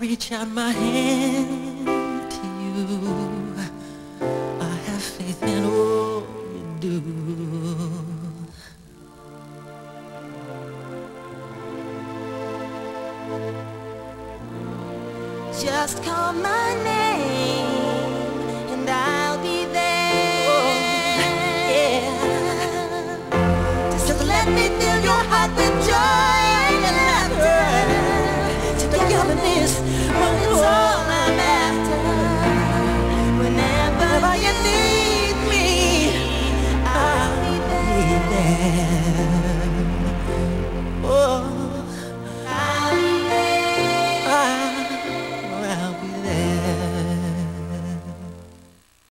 reach out my hand to you. I have faith in all you do. Just call my name.